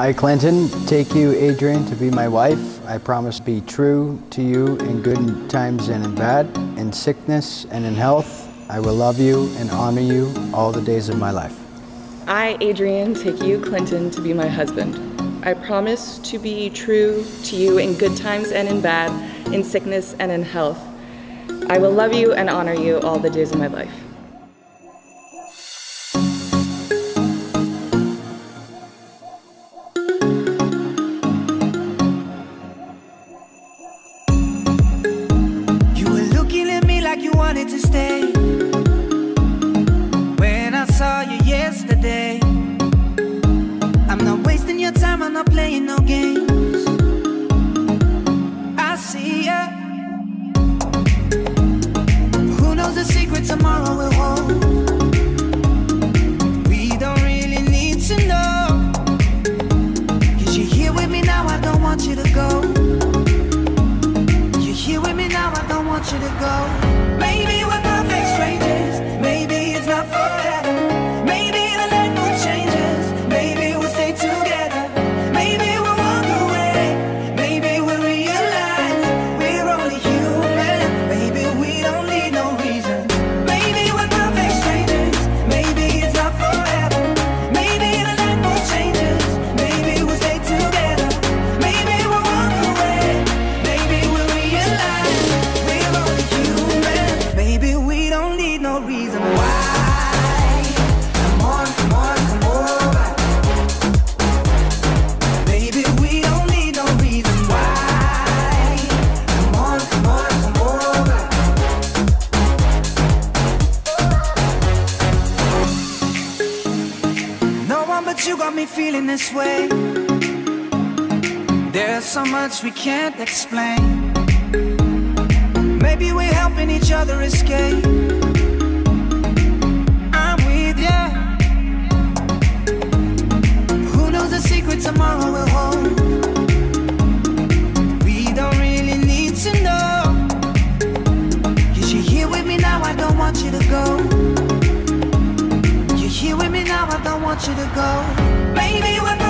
I, Clinton, take you, Adrienn, to be my wife. I promise to be true to you in good times and in bad, in sickness and in health. I will love you and honor you all the days of my life. I, Adrienn, take you, Clinton, to be my husband. I promise to be true to you in good times and in bad, in sickness and in health. I will love you and honor you all the days of my life. Wanted to stay. When I saw you yesterday, I'm not wasting your time, I'm not playing no You got me feeling this way. There's so much we can't explain. Maybe we're helping each other escape. Want you to go. Maybe we're